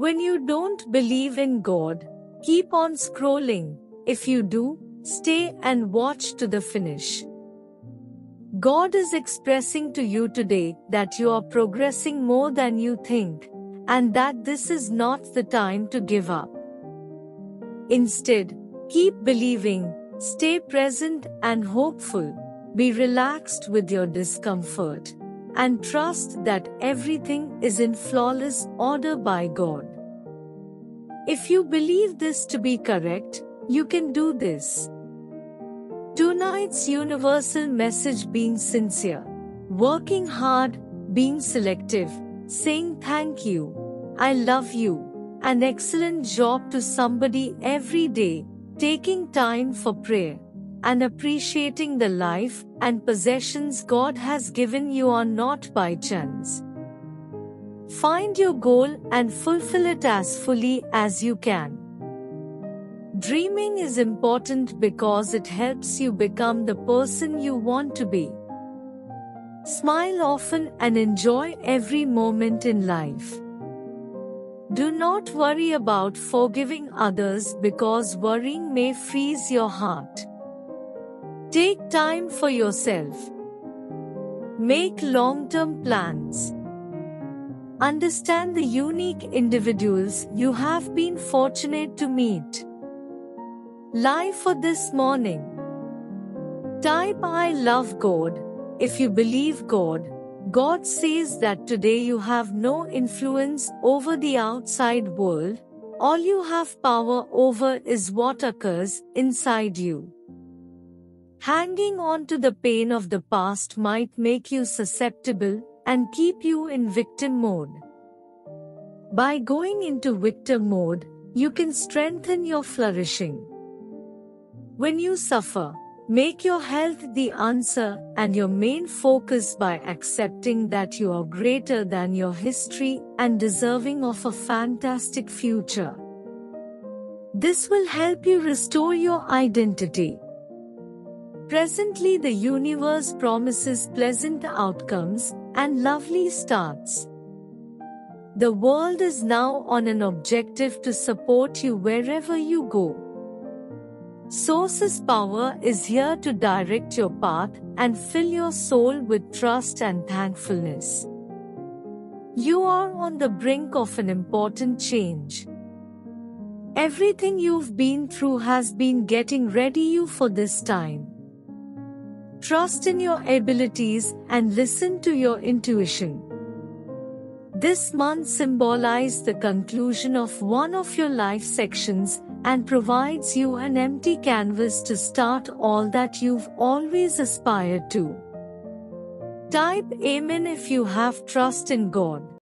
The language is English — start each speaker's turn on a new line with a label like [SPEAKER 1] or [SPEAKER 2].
[SPEAKER 1] When you don't believe in God, keep on scrolling. If you do, stay and watch to the finish. God is expressing to you today that you are progressing more than you think, and that this is not the time to give up. Instead, keep believing, stay present and hopeful, be relaxed with your discomfort, and trust that everything is in flawless order by God. If you believe this to be correct, you can do this. Tonight's universal message being sincere, working hard, being selective, saying thank you, I love you, an excellent job to somebody every day, taking time for prayer, and appreciating the life and possessions God has given you are not by chance. Find your goal and fulfill it as fully as you can. Dreaming is important because it helps you become the person you want to be. Smile often and enjoy every moment in life. Do not worry about forgiving others because worrying may freeze your heart. Take time for yourself. Make long term plans. Understand the unique individuals you have been fortunate to meet. Life for this morning. Type I love God. If you believe God, God says that today you have no influence over the outside world, all you have power over is what occurs inside you. Hanging on to the pain of the past might make you susceptible and keep you in victim mode. By going into victim mode, you can strengthen your flourishing. When you suffer, Make your health the answer and your main focus by accepting that you are greater than your history and deserving of a fantastic future. This will help you restore your identity. Presently, the universe promises pleasant outcomes and lovely starts. The world is now on an objective to support you wherever you go. Source's power is here to direct your path and fill your soul with trust and thankfulness. You are on the brink of an important change. Everything you've been through has been getting ready you for this time. Trust in your abilities and listen to your intuition. This month symbolizes the conclusion of one of your life sections and provides you an empty canvas to start all that you've always aspired to. Type Amen if you have trust in God.